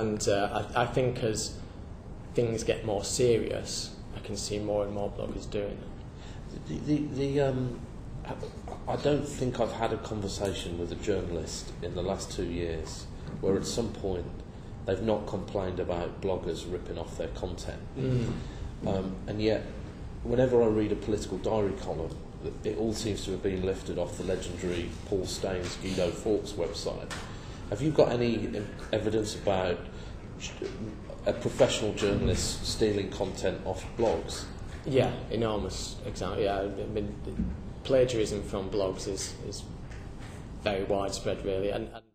and uh, I, I think as things get more serious, I can see more and more bloggers doing it. The, the, the, um, I- don't think I've had a conversation with a journalist in the last two years where at some point they've not complained about bloggers ripping off their content. Um, and yet, whenever I read a political diary column, it all seems to have been lifted off the legendary Paul Staines Guido Fawkes website. Have you got any evidence about a professional journalist stealing content off blogs? Yeah, enormous. Example. Yeah, I mean, plagiarism from blogs is is very widespread, really, and. and